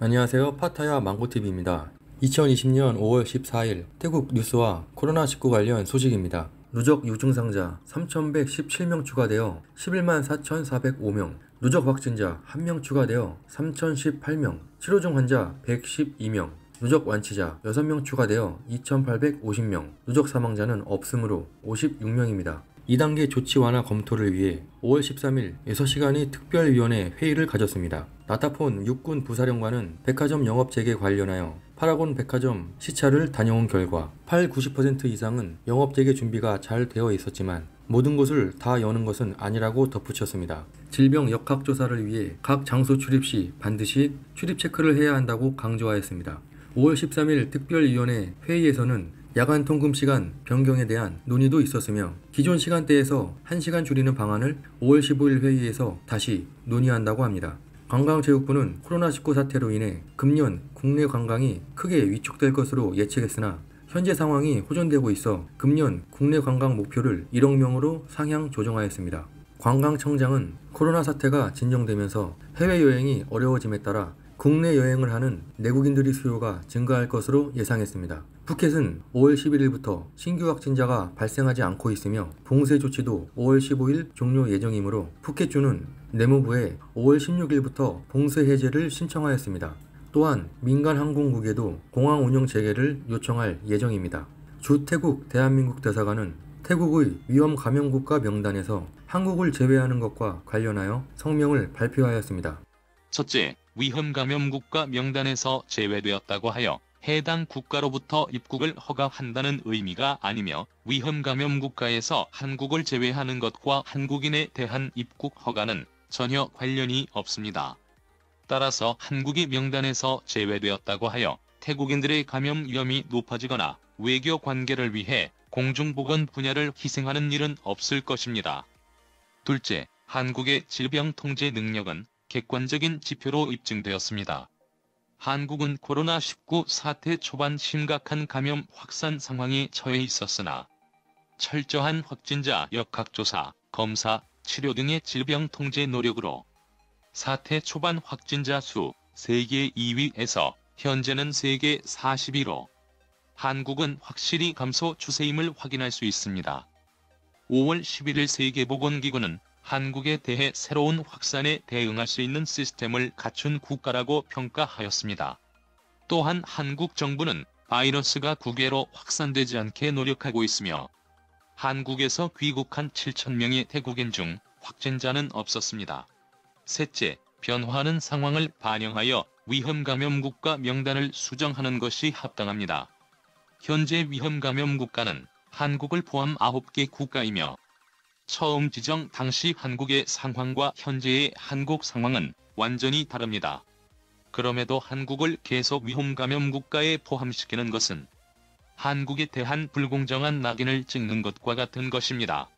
안녕하세요. 파타야 망고TV입니다. 2020년 5월 14일 태국 뉴스와 코로나19 관련 소식입니다. 누적 유증상자 3,117명 추가되어 11만 4,405명, 누적 확진자 1명 추가되어 3,018명, 치료 중 환자 112명, 누적 완치자 6명 추가되어 2,850명, 누적 사망자는 없으므로 56명입니다. 2단계 조치 완화 검토를 위해 5월 13일 6시간의 특별위원회 회의를 가졌습니다. 나타폰 육군 부사령관은 백화점 영업 재개 관련하여 파라곤 백화점 시차를 다녀온 결과 8, 90% 이상은 영업 재개 준비가 잘 되어 있었지만 모든 곳을 다 여는 것은 아니라고 덧붙였습니다. 질병 역학 조사를 위해 각 장소 출입 시 반드시 출입 체크를 해야 한다고 강조하였습니다. 5월 13일 특별위원회 회의에서는 야간 통금 시간 변경에 대한 논의도 있었으며 기존 시간대에서 1시간 줄이는 방안을 5월 15일 회의에서 다시 논의한다고 합니다. 관광체육부는 코로나19 사태로 인해 금년 국내 관광이 크게 위축될 것으로 예측했으나 현재 상황이 호전되고 있어 금년 국내 관광 목표를 1억 명으로 상향 조정하였습니다. 관광청장은 코로나 사태가 진정되면서 해외여행이 어려워짐에 따라 국내 여행을 하는 내국인들의 수요가 증가할 것으로 예상했습니다. 푸켓은 5월 11일부터 신규 확진자가 발생하지 않고 있으며 봉쇄 조치도 5월 15일 종료 예정이므로 푸켓주는 내무부에 5월 16일부터 봉쇄 해제를 신청하였습니다. 또한 민간 항공국에도 공항 운영 재개를 요청할 예정입니다. 주 태국 대한민국 대사관은 태국의 위험 감염국가 명단에서 한국을 제외하는 것과 관련하여 성명을 발표하였습니다. 첫째, 위험 감염 국가 명단에서 제외되었다고 하여 해당 국가로부터 입국을 허가한다는 의미가 아니며 위험 감염 국가에서 한국을 제외하는 것과 한국인에 대한 입국 허가는 전혀 관련이 없습니다. 따라서 한국이 명단에서 제외되었다고 하여 태국인들의 감염 위험이 높아지거나 외교 관계를 위해 공중보건 분야를 희생하는 일은 없을 것입니다. 둘째, 한국의 질병 통제 능력은 객관적인 지표로 입증되었습니다. 한국은 코로나19 사태 초반 심각한 감염 확산 상황에 처해 있었으나 철저한 확진자 역학조사, 검사, 치료 등의 질병 통제 노력으로 사태 초반 확진자 수 세계 2위에서 현재는 세계 41호. 한국은 확실히 감소 추세임을 확인할 수 있습니다. 5월 11일 세계보건기구는 한국에 대해 새로운 확산에 대응할 수 있는 시스템을 갖춘 국가라고 평가하였습니다. 또한 한국 정부는 바이러스가 국외로 확산되지 않게 노력하고 있으며 한국에서 귀국한 7천명의 태국인 중 확진자는 없었습니다. 셋째, 변화하는 상황을 반영하여 위험 감염 국가 명단을 수정하는 것이 합당합니다. 현재 위험 감염 국가는 한국을 포함 9개 국가이며 처음 지정 당시 한국의 상황과 현재의 한국 상황은 완전히 다릅니다. 그럼에도 한국을 계속 위험 감염 국가에 포함시키는 것은 한국에 대한 불공정한 낙인을 찍는 것과 같은 것입니다.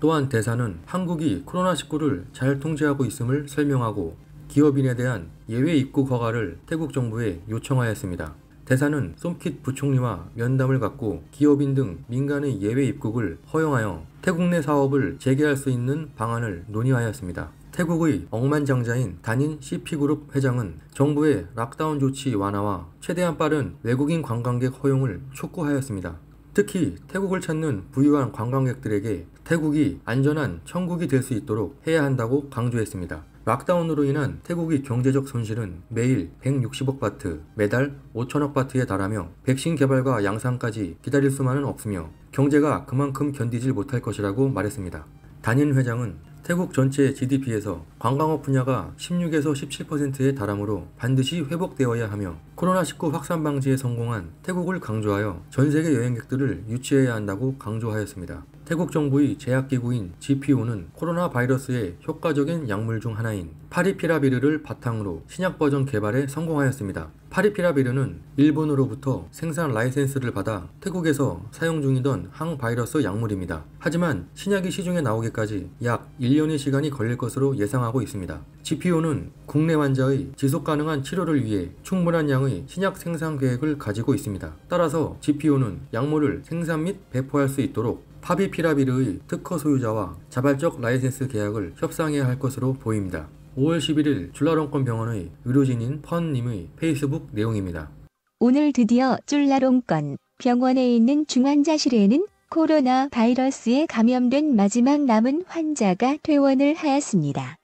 또한 대사는 한국이 코로나19를 잘 통제하고 있음을 설명하고 기업인에 대한 예외 입국 허가를 태국 정부에 요청하였습니다. 대사는 솜킷 부총리와 면담을 갖고 기업인 등 민간의 예외 입국을 허용하여 태국 내 사업을 재개할 수 있는 방안을 논의하였습니다. 태국의 억만장자인 타닌 CP그룹 회장은 정부의 lockdown 조치 완화와 최대한 빠른 외국인 관광객 허용을 촉구하였습니다. 특히 태국을 찾는 부유한 관광객들에게 태국이 안전한 천국이 될 수 있도록 해야 한다고 강조했습니다. lockdown으로 인한 태국의 경제적 손실은 매일 160억 바트, 매달 5천억 바트에 달하며 백신 개발과 양산까지 기다릴 수만은 없으며 경제가 그만큼 견디질 못할 것이라고 말했습니다. 단인 회장은 태국 전체 GDP에서 관광업 분야가 16에서 17%에 달하므로 반드시 회복되어야 하며 코로나19 확산 방지에 성공한 태국을 강조하여 전 세계 여행객들을 유치해야 한다고 강조하였습니다. 태국 정부의 제약기구인 GPO는 코로나 바이러스의 효과적인 약물 중 하나인 파리피라비르를 바탕으로 신약 버전 개발에 성공하였습니다. 파리피라비르는 일본으로부터 생산 라이센스를 받아 태국에서 사용 중이던 항바이러스 약물입니다. 하지만 신약이 시중에 나오기까지 약 1년의 시간이 걸릴 것으로 예상하고 있습니다. GPO는 국내 환자의 지속 가능한 치료를 위해 충분한 양의 신약 생산 계획을 가지고 있습니다. 따라서 GPO는 약물을 생산 및 배포할 수 있도록 파비피라비르의 특허 소유자와 자발적 라이센스 계약을 협상해야 할 것으로 보입니다. 5월 11일 쭐라롱껀 병원의 의료진인 펀님의 페이스북 내용입니다. 오늘 드디어 쭐라롱껀 병원에 있는 중환자실에는 코로나 바이러스에 감염된 마지막 남은 환자가 퇴원을 하였습니다.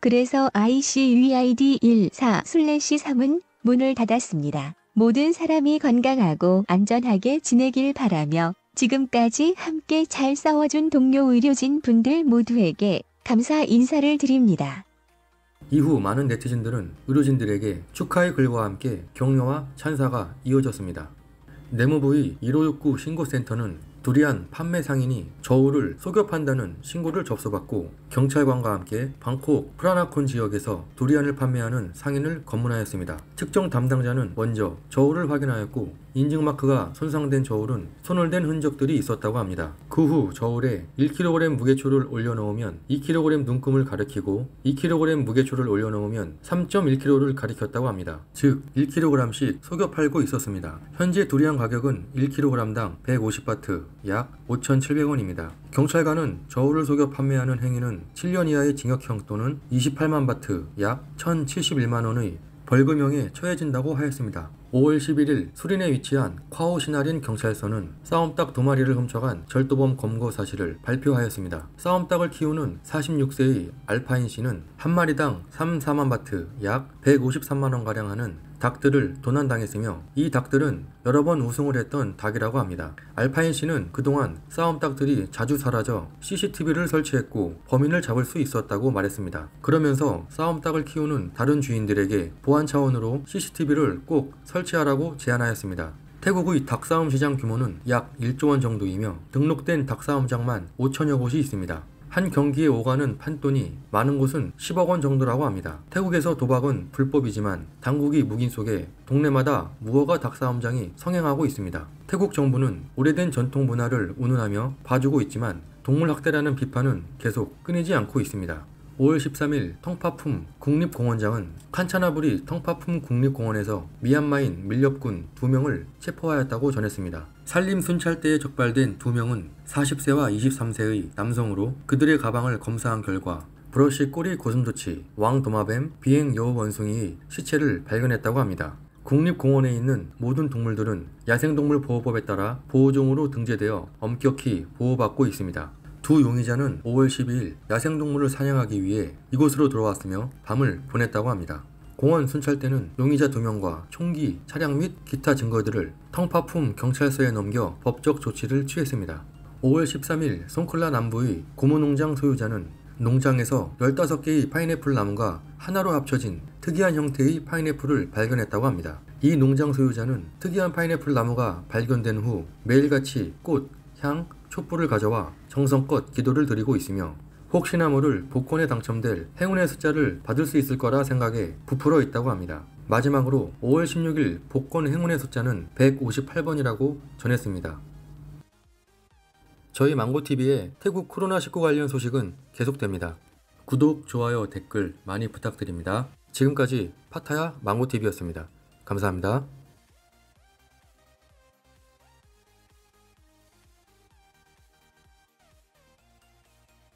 그래서 ICUID 14-3은 문을 닫았습니다. 모든 사람이 건강하고 안전하게 지내길 바라며 지금까지 함께 잘 싸워준 동료 의료진 분들 모두에게 감사 인사를 드립니다. 이후 많은 네티즌들은 의료진들에게 축하의 글과 함께 격려와 찬사가 이어졌습니다. 내무부의 1569 신고센터는 두리안 판매 상인이 저울을 속여 판다는 신고를 접수받고 경찰관과 함께 방콕 프라나콘 지역에서 두리안을 판매하는 상인을 검문하였습니다. 측정 담당자는 먼저 저울을 확인하였고 인증마크가 손상된 저울은 손을 댄 흔적들이 있었다고 합니다. 그 후 저울에 1kg 무게초를 올려놓으면 2kg 눈금을 가리키고 2kg 무게초를 올려놓으면 3.1kg를 가리켰다고 합니다. 즉 1kg씩 속여 팔고 있었습니다. 현재 두리안 가격은 1kg당 150바트 약 5,700원입니다. 경찰관은 저울을 속여 판매하는 행위는 7년 이하의 징역형 또는 28만 바트 약 1,071만 원의 벌금형에 처해진다고 하였습니다. 5월 11일 수린에 위치한 콰오 시나린 경찰서는 싸움닭 두 마리를 훔쳐간 절도범 검거 사실을 발표하였습니다. 싸움닭을 키우는 46세의 알파인 씨는 한 마리당 3, 4만 바트 약 153만원가량 하는 닭들을 도난당했으며 이 닭들은 여러 번 우승을 했던 닭이라고 합니다. 알파인 씨는 그동안 싸움 닭들이 자주 사라져 CCTV를 설치했고 범인을 잡을 수 있었다고 말했습니다. 그러면서 싸움 닭을 키우는 다른 주인들에게 보안 차원으로 CCTV를 꼭 설치하라고 제안하였습니다. 태국의 닭싸움 시장 규모는 약 1조 원 정도이며 등록된 닭싸움장만 5천여 곳이 있습니다. 한 경기에 오가는 판돈이 많은 곳은 10억 원 정도라고 합니다. 태국에서 도박은 불법이지만 당국이 묵인 속에 동네마다 무허가 닭싸움장이 성행하고 있습니다. 태국 정부는 오래된 전통 문화를 운운하며 봐주고 있지만 동물 학대라는 비판은 계속 끊이지 않고 있습니다. 5월 13일 텅파품 국립공원장은 칸차나부리 텅파품 국립공원에서 미얀마인 밀렵군 2명을 체포하였다고 전했습니다. 산림 순찰대에 적발된 2명은 40세와 23세의 남성으로 그들의 가방을 검사한 결과 브러쉬 꼬리 고슴도치, 왕도마뱀, 비행 여우 원숭이의 시체를 발견했다고 합니다. 국립공원에 있는 모든 동물들은 야생동물 보호법에 따라 보호종으로 등재되어 엄격히 보호받고 있습니다. 두 용의자는 5월 12일 야생동물을 사냥하기 위해 이곳으로 들어왔으며 밤을 보냈다고 합니다. 공원 순찰대는 용의자 2명과 총기, 차량 및 기타 증거들을 텅파품 경찰서에 넘겨 법적 조치를 취했습니다. 5월 13일 송클라 남부의 고무농장 소유자는 농장에서 15개의 파인애플 나무가 하나로 합쳐진 특이한 형태의 파인애플을 발견했다고 합니다. 이 농장 소유자는 특이한 파인애플 나무가 발견된 후 매일같이 꽃, 향, 촛불을 가져와 정성껏 기도를 드리고 있으며 혹시나 모를 복권에 당첨될 행운의 숫자를 받을 수 있을 거라 생각에 부풀어 있다고 합니다. 마지막으로 5월 16일 복권 행운의 숫자는 158번이라고 전했습니다. 저희 망고TV의 태국 코로나19 관련 소식은 계속됩니다. 구독, 좋아요, 댓글 많이 부탁드립니다. 지금까지 파타야 망고TV였습니다. 감사합니다.